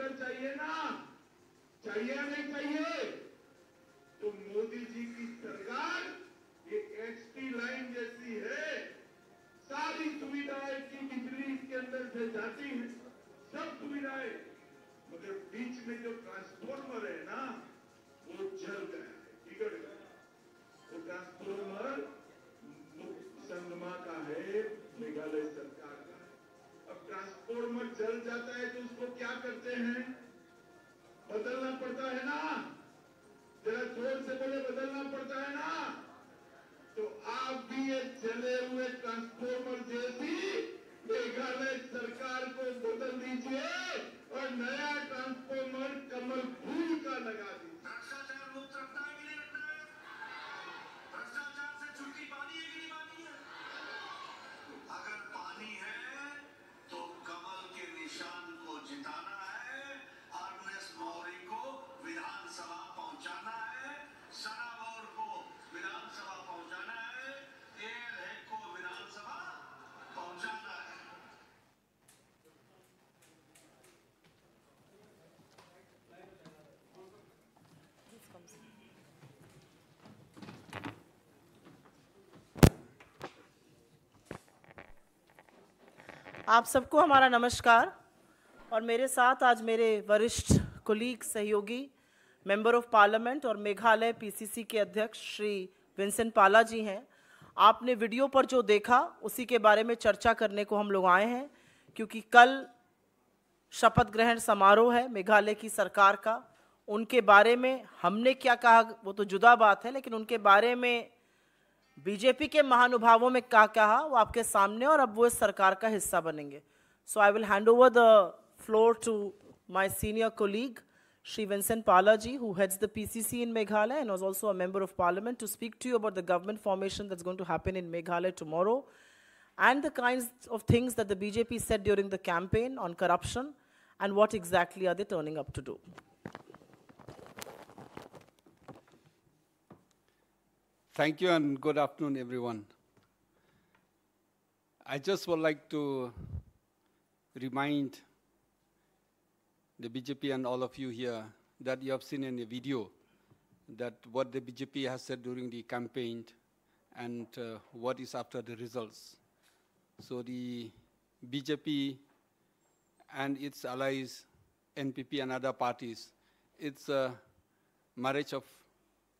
घर चाहिए ना? चाहिए नहीं चाहिए? तो मोदी जी की सरकार, ये एचटी लाइन जैसी है, सारी सुविधाएँ की बिजली इसके अंदर से जाती है, सब सुविधाएँ। मगर बीच में जो ट्रांसफॉर्मर है ना, वो जल गया है, बिगड़ गया वो ट्रांसफॉर्मर संगमा का है, मेघालय सरकार। ट्रांसफॉर्मर जल जाता है तो उसको क्या करते हैं? बदलना पड़ता है ना? जरा ज़ोर से बोले, बदलना पड़ता है ना? तो आप भी ये जले हुए ट्रांसफॉर्मर जैसी मेघालय सरकार को बदल दीजिए और नया ट्रांसफॉर्मर कमल फूल का लगा दीजिए। आप सबको हमारा नमस्कार। और मेरे साथ आज मेरे वरिष्ठ कुलीग सहयोगी मेंबर ऑफ़ पार्लियामेंट और मेघालय पीसीसी के अध्यक्ष श्री विंसेंट पाला जी हैं। आपने वीडियो पर जो देखा, उसी के बारे में चर्चा करने को हम लोग आए हैं, क्योंकि कल शपथ ग्रहण समारोह है मेघालय की सरकार का। उनके बारे में हमने क्या कहा, वो तो जुदा बात है, लेकिन उनके बारे में बीजेपी के महानुभावों में क्या क्या है, वो आपके सामने और अब वो इस सरकार का हिस्सा बनेंगे। So I will hand over the floor to my senior colleague Shri Vincent Pala ji who heads the PCC in Meghalaya and was also a member of parliament to speak to you about the government formation that going to happen in Meghalaya tomorrow and the kind of things that the BJP set during the campaign on corruption and what exactly are they turning up to do Thank you and good afternoon, everyone. I just would like to remind the BJP and all of you here that you have seen in the video that what the BJP has said during the campaign and uh, what is after the results. So the BJP and its allies, NPP and other parties, it's a marriage of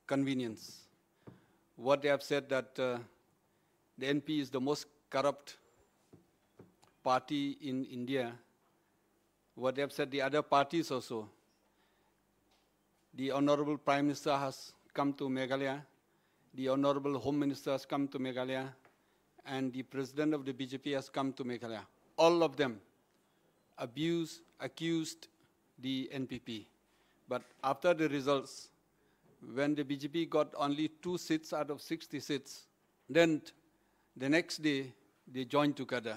convenience what they have said that uh, the NP is the most corrupt party in India. What they have said the other parties also. The Honorable Prime Minister has come to Meghalaya. The Honorable Home Minister has come to Meghalaya. And the President of the BJP has come to Meghalaya. All of them abused, accused the NPP. But after the results, when the BJP got only two seats out of 60 seats, then the next day they joined together.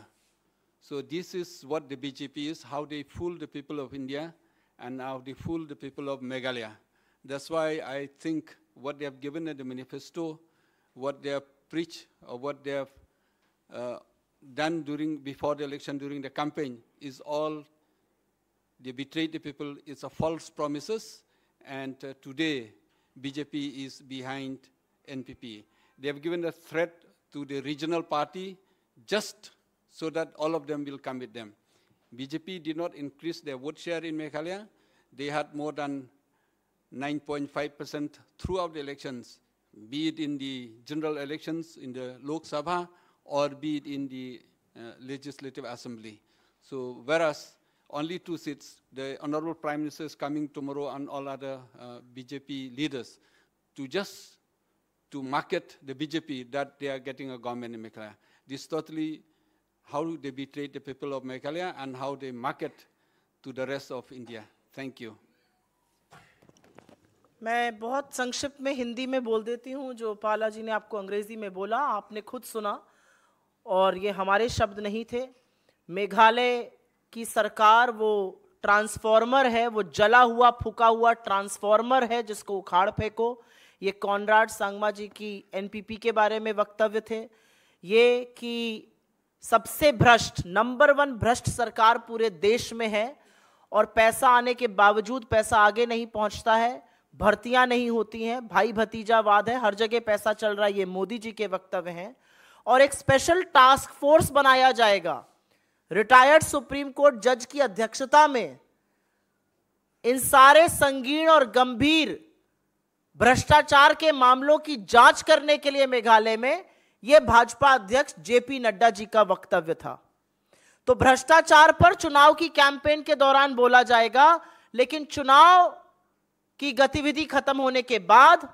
So this is what the BJP is, how they fool the people of India and how they fool the people of Meghalaya. That's why I think what they have given in the manifesto, what they have preached, or what they have uh, done during before the election, during the campaign, is all they betrayed the people. It's a false promises, and uh, today BJP is behind NPP. They have given a threat to the regional party just so that all of them will come with them. BJP did not increase their vote share in Meghalaya. They had more than 9.5% throughout the elections, be it in the general elections in the Lok Sabha or be it in the uh, Legislative Assembly. So whereas only two seats, the Honorable Prime Minister is coming tomorrow and all other uh, BJP leaders to just to market the BJP that they are getting a government in Meghalaya. This totally how they betray the people of Meghalaya and how they market to the rest of India. Thank you. मैं बहुत संक्षिप्त में हिंदी में बोल देती हूँ जो पाला जी ने आपको अंग्रेज़ी में बोला आपने खुद सुना और ये हमारे शब्द नहीं थे मेघालय की सरकार वो ट्रांसफॉर्मर है, वो जला हुआ, फूका हुआ ट्रांसफॉर्मर है जिसको उखाड़ फेंको। ये कॉनराड सांगमा जी की एनपीपी के बारे में वक्तव्य थे। ये कि सबसे भ्रष्ट, नंबर वन भ्रष्ट सरकार पूरे देश में है और पैसा आने के बावजूद पैसा आगे नहीं पहुँचता है, भर्तियाँ नहीं होती हैं, भाई भतीजावाद है, हर जगह पैसा चल रहा है, ये मोदी जी के वक्तव्य हैं। और एक स्पेशल टास्क फोर्स बनाया जाएगा। रिटायर्ड सुप्रीम कोर्ट जज की अध्यक्षता में इन सारे संगीन और गंभीर भ्रष्टाचार के मामलों की जाँच करने के लिए मेघालय में यह भाजपा अध्यक्ष जेपी नड्डा जी का वक्तव्य था। तो भ्रष्टाचार पर चुनाव की कैंपेन के दौरान बोला जाएगा, लेकिन चुनाव की गतिविधि खत्म होने के बाद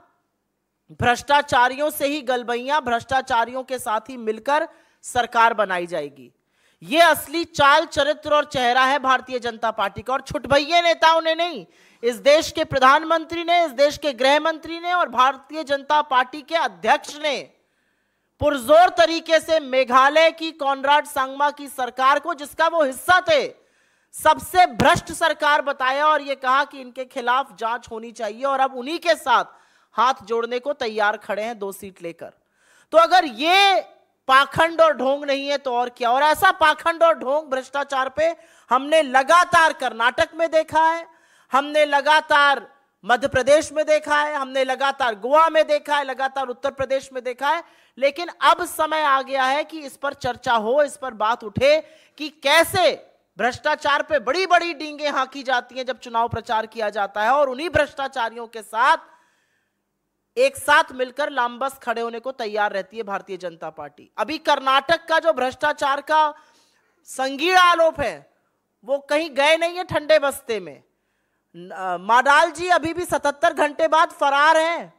भ्रष्टाचारियों से ही गलबैया, भ्रष्टाचारियों के साथ ही मिलकर सरकार बनाई जाएगी। ये असली चाल चरित्र और चेहरा है भारतीय जनता पार्टी का, और छुटभैये नेताओं ने नहीं, इस देश के प्रधानमंत्री ने, इस देश के गृह मंत्री ने और भारतीय जनता पार्टी के अध्यक्ष ने पुरजोर तरीके से मेघालय की, कॉनराड सांगमा की सरकार को, जिसका वो हिस्सा थे, सबसे भ्रष्ट सरकार बताया और ये कहा कि इनके खिलाफ जाँच होनी चाहिए और अब उन्हीं के साथ हाथ जोड़ने को तैयार खड़े हैं दो सीट लेकर। तो अगर ये पाखंड और ढोंग नहीं है तो और क्या? और ऐसा पाखंड और ढोंग भ्रष्टाचार पे हमने लगातार कर्नाटक में देखा है, हमने लगातार मध्य प्रदेश में देखा है, हमने लगातार गोवा में देखा है, लगातार उत्तर प्रदेश में देखा है, लेकिन अब समय आ गया है कि इस पर चर्चा हो, इस पर बात उठे कि कैसे भ्रष्टाचार पे बड़ी बड़ी डींगे हाकी जाती हैं जब चुनाव प्रचार किया जाता है और उन्हीं भ्रष्टाचारियों के साथ एक साथ मिलकर लामबस खड़े होने को तैयार रहती है भारतीय जनता पार्टी। अभी कर्नाटक का जो भ्रष्टाचार का संगीण आरोप है, वो कहीं गए नहीं है ठंडे बस्ते में। माडाल जी अभी भी 77 घंटे बाद फरार हैं।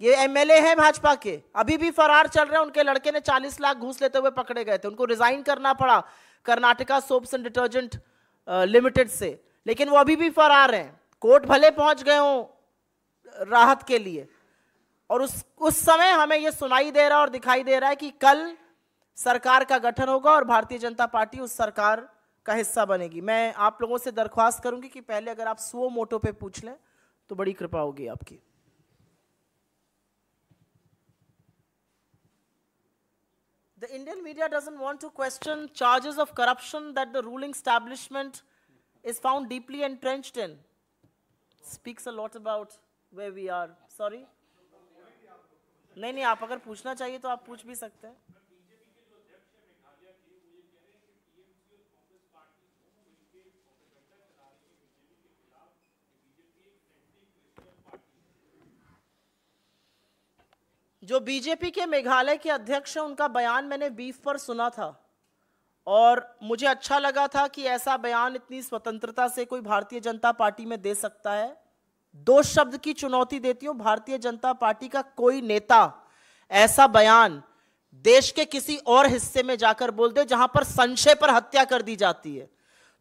ये एमएलए हैं भाजपा के। अभी भी फरार चल रहे हैं, उनके लड़के ने 40 लाख घूस लेते हुए पकड़े गए थे। उनको रिजाइन करना पड़ा Karnataka soaps and detergent limited से। लेकिन वो अभी भी फरार हैं। कोर्ट भले पहुँच गए हो, राहत के लिए। और उस उस समय हमें यह सुनाई दे रहा और दिखाई दे रहा है कि कल सरकार का गठन होगा और भारतीय जनता पार्टी उस सरकार का हिस्सा बनेगी। मैं आप लोगों से दरख्वास्त करूँगी कि पहले अगर आप सुओ मोटो पे पूछ लें तो बड़ी कृपा होगी आपकी। The Indian media doesn't want to question charges of corruption that the ruling establishment is found deeply entrenched in speaks a about way we are sorry नहीं नहीं, आप अगर पूछना चाहिए तो आप पूछ भी सकते हैं। जो बीजेपी के मेघालय के अध्यक्ष हैं, उनका बयान मैंने बीफ पर सुना था। और मुझे अच्छा लगा था कि ऐसा बयान इतनी स्वतंत्रता से कोई भारतीय जनता पार्टी में दे सकता है। दो शब्द की चुनौती देती हूँ, भारतीय जनता पार्टी का कोई नेता ऐसा बयान देश के किसी और हिस्से में जाकर बोल दे जहाँ पर संशय पर हत्या कर दी जाती है।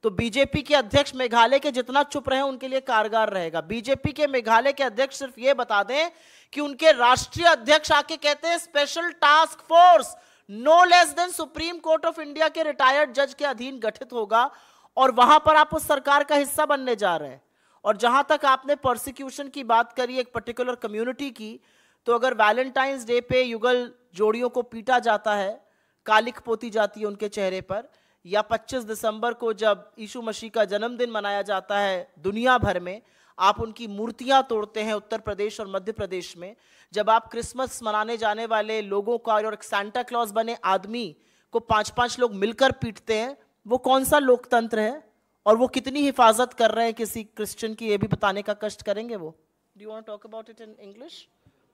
तो बीजेपी के अध्यक्ष मेघालय के जितना चुप रहे उनके लिए कारगर रहेगा। बीजेपी के मेघालय के अध्यक्ष सिर्फ़ ये बता दें कि उनके राष्ट्रीय अध्यक्ष आके कहते हैं special task force no less than supreme court of India के रिटायर्ड जज के अधीन गठित होगा और वहाँ पर आप उस सरकार का हिस्सा बनने जा रहे हैं। और जहाँ तक आपने प्रोसिक्यूशन की बात करी, एक पर्टिकुलर कम्युनिटी की तो अगर वैलेंटाइंस डे पे युगल जोड़ियों को पीटा जाता है, कालिक पोती जाती है उनके चेहरे पर, या 25 दिसंबर को जब यीशु मसीह का जन्मदिन मनाया जाता है दुनिया भर में, आप उनकी मूर्तियाँ तोड़ते हैं उत्तर प्रदेश और मध्य प्रदेश में। जब आप क्रिसमस मनाने जाने वाले लोगों का और एक सैंटा क्लॉज बने आदमी को पाँच पाँच लोग मिलकर पीटते हैं, वो कौन सा लोकतंत्र है? और वो कितनी हिफाजत कर रहे हैं किसी क्रिश्चियन की? ये भी बताने का कष्ट करेंगे वो? Do want talk about it in English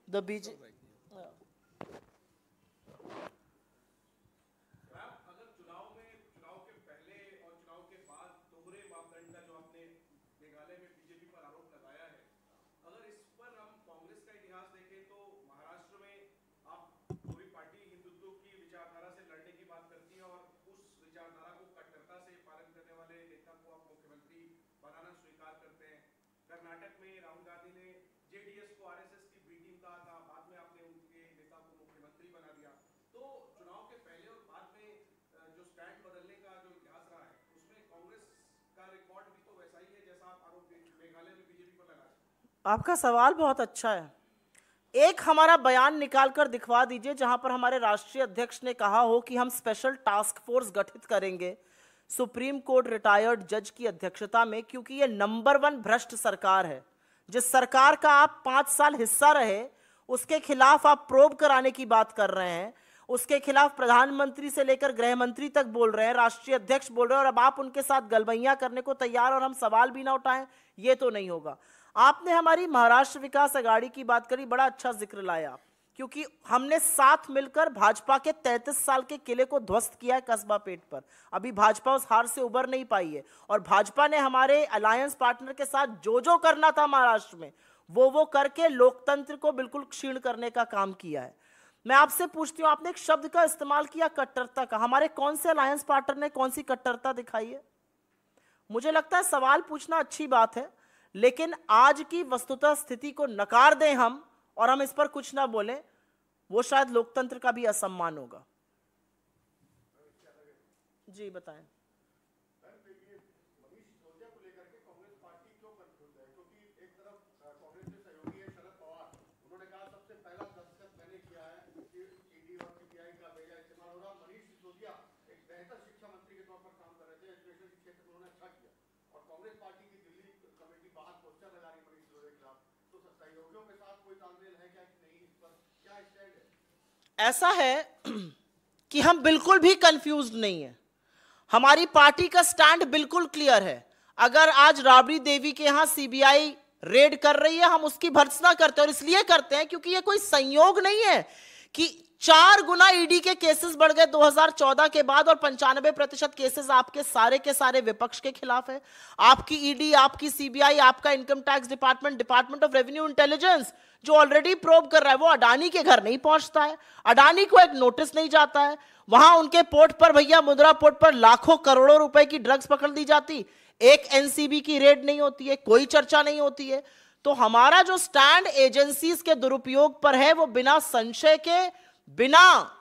the BJ आपका सवाल बहुत अच्छा है। एक हमारा बयान निकाल कर दिखवा दीजिए, जहाँ पर हमारे राष्ट्रीय अध्यक्ष ने कहा हो कि हम स्पेशल टास्क फोर्स गठित करेंगे। सुप्रीम कोर्ट रिटायर्ड जज की अध्यक्षता में, क्योंकि ये नंबर वन भ्रष्ट सरकार है। जिस सरकार का आप पाँच साल हिस्सा रहे, उसके खिलाफ आप प्रोब कराने की बात कर रहे हैं। उसके खिलाफ प्रधानमंत्री से लेकर गृह मंत्री तक बोल रहे हैं, राष्ट्रीय अध्यक्ष बोल रहे हैं, और अब आप उनके साथ गलबैया करने को तैयार और हम सवाल भी ना उठाएँ, ये तो नहीं होगा। आपने हमारी महाराष्ट्र विकास अगाड़ी की बात करी, बड़ा अच्छा ज़िक्र लाया। क्योंकि हमने साथ मिलकर भाजपा के 33 साल के किले को ध्वस्त किया है कस्बा पेट पर। अभी भाजपा उस हार से उबर नहीं पाई है। और भाजपा ने हमारे अलायंस पार्टनर के साथ जो जो करना था महाराष्ट्र में वो वो करके लोकतंत्र को बिल्कुल क्षीण करने का काम किया है। मैं आपसे पूछती हूँ, आपने एक शब्द का इस्तेमाल किया कट्टरता का। हमारे कौन से अलायंस पार्टनर ने कौन सी कट्टरता दिखाई है? मुझे लगता है सवाल पूछना अच्छी बात है। लेकिन आज की वस्तुतः स्थिति को नकार दें हम और हम इस पर कुछ ना बोलें, वो शायद लोकतंत्र का भी असम्मान होगा। जी, बताएँ। ऐसा है कि हम बिल्कुल भी कंफ्यूज नहीं है। हमारी पार्टी का स्टैंड बिल्कुल क्लियर है। अगर आज राबड़ी देवी के यहाँ सीबीआई रेड कर रही है, हम उसकी भर्सना करते हैं और इसलिए करते हैं क्योंकि यह कोई संयोग नहीं है कि चार गुना ईडी के केसेस बढ़ गए 2014 के बाद और पंचानबे प्रतिशत केसेस आपके सारे के सारे विपक्ष के खिलाफ है। आपकी ईडी आपकी सीबीआई आपका income tax department department of revenue intelligence जो ऑलरेडी प्रोब कर रहा है, वो अडानी के घर नहीं पहुँचता है। अडानी को एक नोटिस नहीं जाता है। वहाँ उनके पोर्ट पर भैया, मुद्रा पोर्ट पर लाखों करोड़ों रुपए की ड्रग्स पकड़ दी जाती। एक एनसीबी की रेड नहीं होती है, कोई चर्चा नहीं होती है। तो हमारा जो स्टैंड एजेंसीज के दुरुपयोग पर है, वो बिना संशय के बिना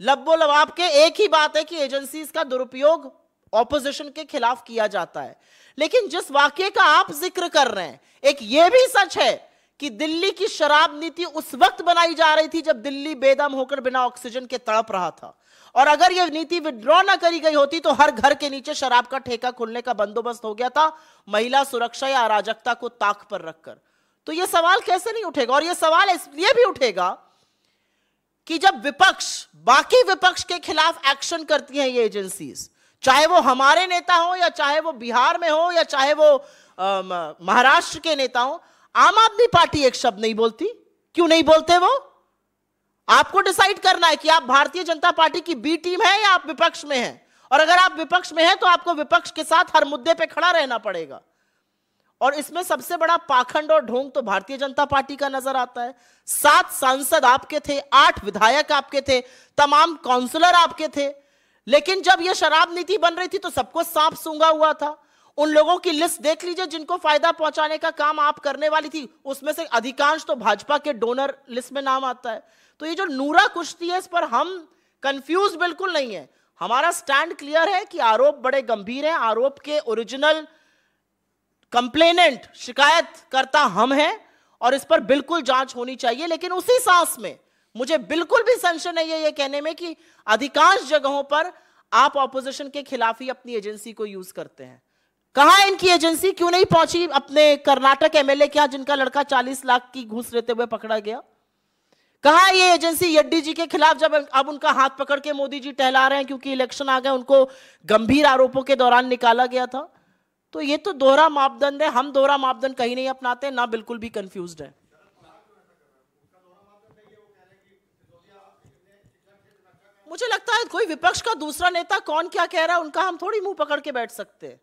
लब्बो लबाब के एक ही बात है कि एजेंसीज का दुरुपयोग ऑपोजिशन के खिलाफ किया जाता है। लेकिन जिस वाक्य का आप ज़िक्र कर रहे हैं, एक यह भी सच है कि दिल्ली की शराब नीति उस वक्त बनाई जा रही थी जब दिल्ली बेदम होकर बिना ऑक्सीजन के तड़प रहा था। और अगर यह नीति विड्रॉ ना करी गई होती तो हर घर के नीचे शराब का ठेका खुलने का बंदोबस्त हो गया था, महिला सुरक्षा या अराजकता को ताक पर रखकर। तो यह सवाल कैसे नहीं उठेगा? और यह सवाल इसलिए भी उठेगा कि जब विपक्ष, बाकी विपक्ष के खिलाफ एक्शन करती हैं ये एजेंसीज चाहे वो हमारे नेता हो या चाहे वो बिहार में हो या चाहे वो महाराष्ट्र के नेता हो, आम आदमी पार्टी एक शब्द नहीं बोलती। क्यों नहीं बोलते वो? आपको डिसाइड करना है कि आप भारतीय जनता पार्टी की बी टीम है या आप विपक्ष में हैं। और अगर आप विपक्ष में हैं तो आपको विपक्ष के साथ हर मुद्दे पे खड़ा रहना पड़ेगा। और इसमें सबसे बड़ा पाखंड और ढोंग तो भारतीय जनता पार्टी का नज़र आता है। सात सांसद आपके थे, आठ विधायक आपके थे, तमाम काउंसलर आपके थे। लेकिन जब यह शराब नीति बन रही थी तो सबको सांप सूँगा हुआ था। उन लोगों की लिस्ट देख लीजिए जिनको फ़ायदा पहुँचाने का काम आप करने वाली थी, उसमें से अधिकांश तो भाजपा के डोनर लिस्ट में नाम आता है। तो ये जो नूरा कुश्ती है, इस पर हम कंफ्यूज बिल्कुल नहीं है। हमारा स्टैंड क्लियर है कि आरोप बड़े गंभीर हैं। आरोप के ओरिजिनल कंप्लेनेंट शिकायत करता हम हैं और इस पर बिल्कुल जाँच होनी चाहिए, लेकिन उसी सांस में मुझे बिल्कुल भी संशय नहीं है ये कहने में कि अधिकांश जगहों पर आप ऑपोजिशन के खिलाफ ही अपनी एजेंसी को यूज़ करते हैं। कहा इनकी एजेंसी क्यों नहीं पहुँची अपने कर्नाटक एमएलए क्या जिनका लड़का 40 लाख की घूस लेते हुए पकड़ा गया? कहा ये एजेंसी यड्डी जी के खिलाफ जब अब उनका हाथ पकड़ के मोदी जी टहला रहे हैं क्योंकि इलेक्शन आ गए, उनको गंभीर आरोपों के दौरान निकाला गया था? तो ये तो दोहरा मापदंड है, हम दोहरा मापदंड कहीं नहीं अपनाते, ना बिल्कुल भी कंफ्यूज है। मुझे लगता है कोई विपक्ष का दूसरा नेता कौन क्या कह रहा है, उनका हम थोड़ी मुँह पकड़ के बैठ सकते हैं।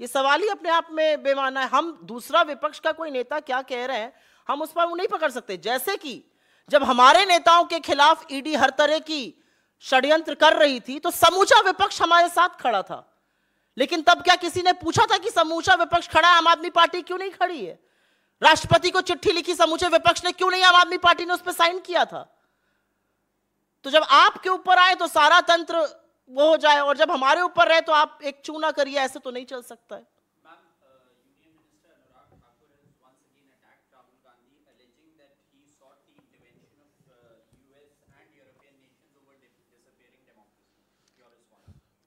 ये सवाल ही अपने आप में बेमाना है। हम दूसरा विपक्ष का कोई नेता क्या कह रहे हैं, हम उस पर नहीं पकड़ सकते। जैसे कि जब हमारे नेताओं के खिलाफ ईडी हर तरह की षड्यंत्र कर रही थी तो समूचा विपक्ष हमारे साथ खड़ा था। लेकिन तब क्या किसी ने पूछा था कि समूचा विपक्ष खड़ा आम आदमी पार्टी क्यों नहीं खड़ी है? राष्ट्रपति को चिट्ठी लिखी समूचे विपक्ष ने क्यों नहीं आम आदमी पार्टी ने उस पर साइन किया था? तो जब आपके ऊपर आए तो सारा तंत्र वो हो जाए और जब हमारे ऊपर रहे तो आप एक चूना करिए ऐसे तो नहीं चल सकता है।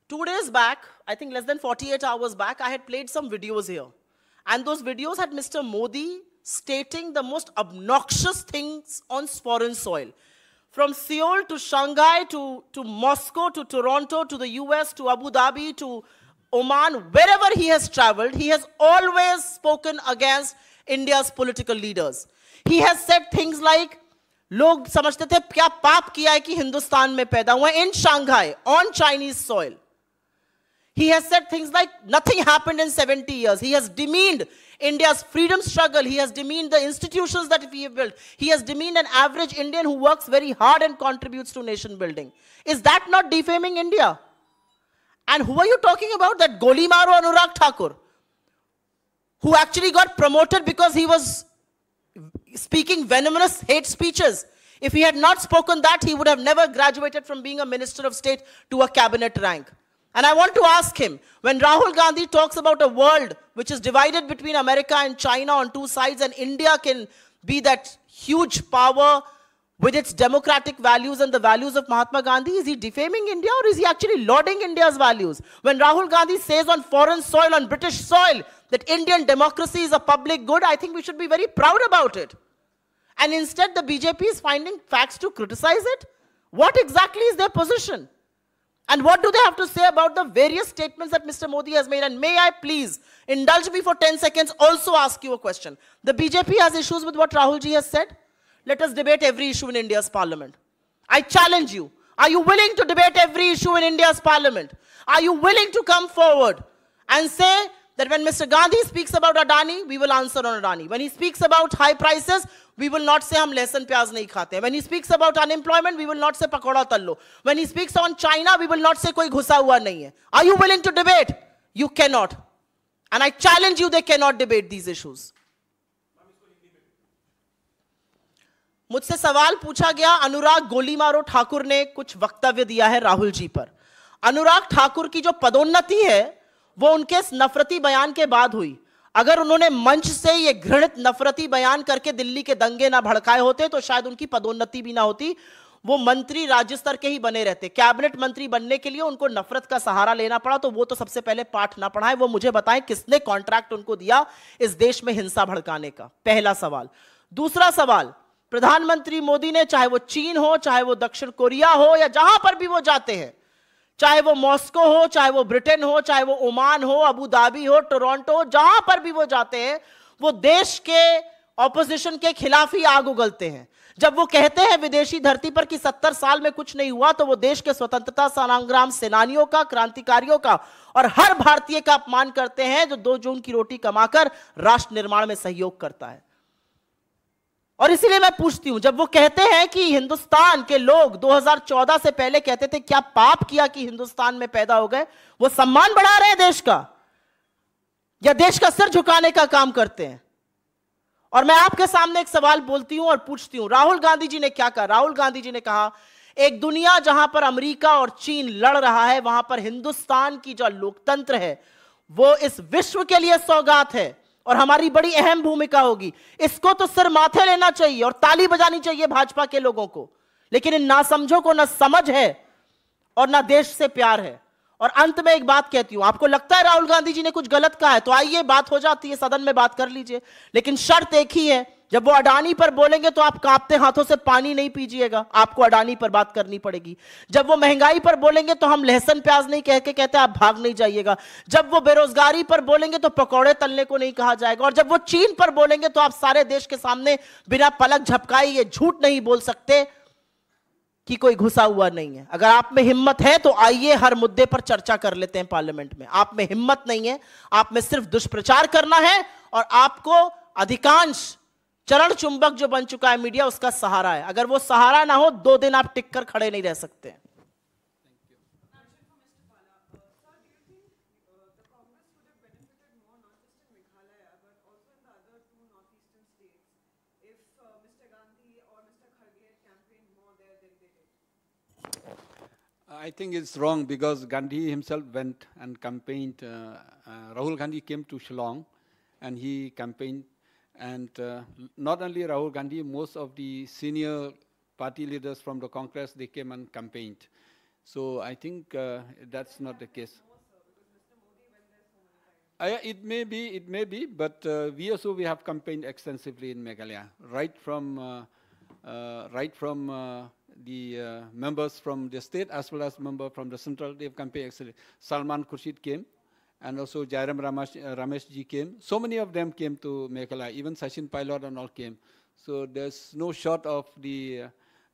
Two days back I think less than 48 hours back, I had played some videos here. And those videos had Mr. Modi stating the most obnoxious things on foreign soil. From Seoul to Shanghai to, to Moscow to Toronto to the US to Abu Dhabi to Oman, wherever he has traveled, he has always spoken against India's political leaders. He has said things like, लोग समझते थे क्या पाप किया है कि हिंदुस्तान में पैदा हुए in Shanghai on Chinese soil he has said things like nothing happened in 70 years. He has demeaned India's freedom struggle. He has demeaned the institutions that we have built. He has demeaned an average Indian who works very hard and contributes to nation building. Is that not defaming India? And who are you talking about? That Golimaru Anurag Thakur, who actually got promoted because he was speaking venomous hate speeches. If he had not spoken that, he would have never graduated from being a minister of state to a cabinet rank. And I want to ask him when Rahul Gandhi talks about a world which is divided between America and China on two sides, and India can be that huge power with its democratic values and the values of Mahatma Gandhi, is he defaming India or is he actually lauding India's values? When Rahul Gandhi says on foreign soil, on British soil, that Indian democracy is a public good, I think we should be very proud about it. And instead, the BJP is finding facts to criticize it. What exactly is their position? And what do they have to say about the various statements that Mr. Modi has made? And may I please indulge me for 10 seconds, also ask you a question. The BJP has issues with what Rahul ji has said. Let us debate every issue in India's parliament. I challenge you. Are you willing to debate every issue in India's parliament? Are you willing to come forward and say that when Mr. Gandhi speaks about Adani, we will answer on Adani. When he speaks about high prices, we will not say hum lesan pyaz nahi khate. When he speaks about unemployment, we will not say pakoda tallo. When he speaks on China, we will not say koi ghusa hua nahi hai. Are you willing to debate? You cannot. And I challenge you, they cannot debate these issues. मुझसे सवाल पूछा गया अनुराग गोलीमारो ठाकुर ने कुछ वक्तव्य दिया है राहुल जी पर अनुराग ठाकुर की जो पदोन्नति है वो उनके नफरती बयान के बाद हुई। अगर उन्होंने मंच से ये घृणित नफरती बयान करके दिल्ली के दंगे ना भड़काए होते तो शायद उनकी पदोन्नति भी ना होती। वो मंत्री राज्य स्तर के ही बने रहते। कैबिनेट मंत्री बनने के लिए उनको नफरत का सहारा लेना पड़ा तो वो तो सबसे पहले पाठ ना पढ़ाए। वो मुझे बताएँ, किसने कॉन्ट्रैक्ट उनको दिया इस देश में हिंसा भड़काने का? पहला सवाल। दूसरा सवाल, प्रधानमंत्री मोदी ने चाहे वो चीन हो, चाहे वो दक्षिण कोरिया हो, या जहाँ पर भी वो जाते हैं चाहे वो मॉस्को हो, चाहे वो ब्रिटेन हो, चाहे वो ओमान हो, अबू धाबी हो, टोरंटो हो जहाँ पर भी वो जाते हैं, वो देश के ऑपोजिशन के खिलाफ ही आग उगलते हैं। जब वो कहते हैं विदेशी धरती पर कि सत्तर साल में कुछ नहीं हुआ तो वो देश के स्वतंत्रता संग्राम सेनानियों का, क्रांतिकारियों का और हर भारतीय का अपमान करते हैं, जो दो जून की रोटी कमाकर राष्ट्र निर्माण में सहयोग करता है। और इसीलिए मैं पूछती हूँ, जब वो कहते हैं कि हिंदुस्तान के लोग 2014 से पहले कहते थे, क्या पाप किया कि हिंदुस्तान में पैदा हो गए? वो सम्मान बढ़ा रहे हैं देश का, या देश का सिर झुकाने का काम करते हैं? और मैं आपके सामने एक सवाल बोलती हूँ और पूछती हूँ, राहुल गांधी जी ने क्या कहा? राहुल गांधी जी ने कहा, एक दुनिया जहाँ पर अमेरिका और चीन लड़ रहा है, वहाँ पर हिंदुस्तान की जो लोकतंत्र है, वो इस विश्व के लिए सौगात है। और हमारी बड़ी अहम भूमिका होगी। इसको तो सिर माथे लेना चाहिए और ताली बजानी चाहिए भाजपा के लोगों को। लेकिन इन ना समझो को ना समझ है और ना देश से प्यार है। और अंत में एक बात कहती हूँ, आपको लगता है राहुल गांधी जी ने कुछ गलत कहा है? तो आइए, बात हो जाती है, सदन में बात कर लीजिए। लेकिन शर्त एक ही है, जब वो अडानी पर बोलेंगे तो आप कांपते हाथों से पानी नहीं पीजिएगा, आपको अडानी पर बात करनी पड़ेगी। जब वो महँगाई पर बोलेंगे तो हम लहसन प्याज नहीं कह के कहते आप भाग नहीं जाइएगा। जब वो बेरोजगारी पर बोलेंगे तो पकौड़े तलने को नहीं कहा जाएगा। और जब वो चीन पर बोलेंगे तो आप सारे देश के सामने बिना पलक झपकाए ये झूठ नहीं बोल सकते। कि कोई घुसा हुआ नहीं है। अगर आप में हिम्मत है तो आइए हर मुद्दे पर चर्चा कर लेते हैं पार्लियामेंट में। आप में हिम्मत नहीं है, आप में सिर्फ़ दुष्प्रचार करना है और आपको अधिकांश चरण चुंबक जो बन चुका है मीडिया, उसका सहारा है। अगर वो सहारा ना हो, दो दिन आप टिक कर खड़े नहीं रह सकते। I think it's wrong because Gandhi himself went and campaigned. Uh, uh, Rahul Gandhi came to Shillong and he campaigned and uh, not only Rahul Gandhi, most of the senior party leaders from the Congress, they came and campaigned. So I think uh, that's not the case. Uh, it may be, it may be, but uh, we also we have campaigned extensively in Meghalaya, right from right from the uh, members from the state as well as member from the central. They've campaigned extensively. Salman Khurshid came, and also Jairam Ramesh, uh, Ramesh ji came. So many of them came to Meghalaya. Even Sachin Pilot and all came. So there's no short of the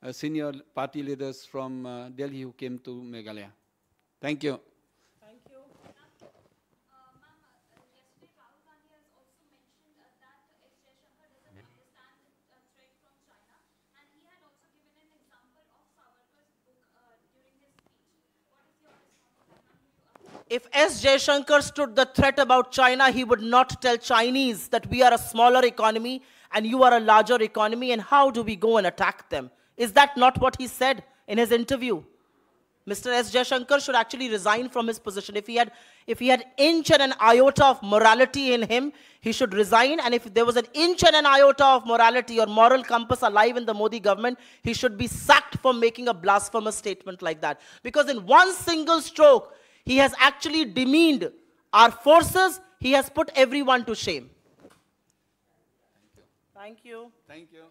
uh, senior party leaders from uh, Delhi who came to Meghalaya. Thank you. Thank you. Uh, Ma'am, uh, yesterday Rahul Gandhi has also mentioned uh, that S. Jaishankar doesn't understand the uh, threat from China, and he had also given an example of Savarkar's book uh, during his speech. What is your response to that? Ma'am, would you If S. Jaishankar stood the threat about China, he would not tell Chinese that we are a smaller economy and you are a larger economy, and how do we go and attack them? Is that not what he said in his interview? Mr. S. Jaishankar should actually resign from his position. If he had, if he had inch and an iota of morality in him, he should resign. And if there was an inch and an iota of morality or moral compass alive in the Modi government, he should be sacked for making a blasphemous statement like that. Because in one single stroke, he has actually demeaned our forces. He has put everyone to shame. Thank you. Thank you.